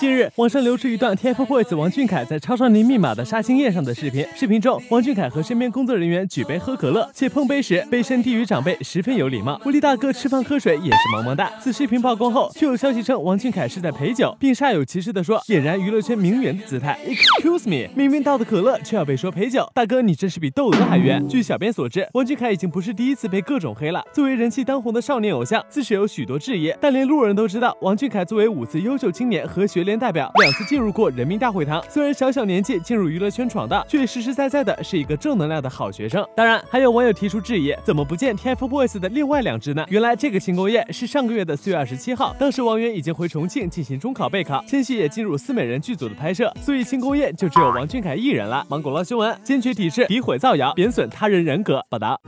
近日，网上流出一段 TFBOYS 王俊凯在超少年密码的杀青宴上的视频。视频中，王俊凯和身边工作人员举杯喝可乐，且碰杯时杯身低于长辈，十分有礼貌。福利大哥吃饭喝水也是萌萌哒。此视频曝光后，就有消息称王俊凯是在陪酒，并煞有其事的说，俨然娱乐圈名媛的姿态。Excuse me，明明倒的可乐，却要被说陪酒，大哥你真是比窦娥还冤。据小编所知，王俊凯已经不是第一次被各种黑了。作为人气当红的少年偶像，自是有许多质疑，但连路人都知道，王俊凯作为五次优秀青年和学历联代表，两次进入过人民大会堂。虽然小小年纪进入娱乐圈闯荡，却实实在在的是一个正能量的好学生。当然，还有网友提出质疑，怎么不见 TFBOYS 的另外两支呢？原来这个庆功宴是上个月的四月二十七号，当时王源已经回重庆进行中考备考，千玺也进入思美人剧组的拍摄，所以庆功宴就只有王俊凯一人了。芒果捞新闻坚决抵制诋毁造谣、贬损他人人格。报道。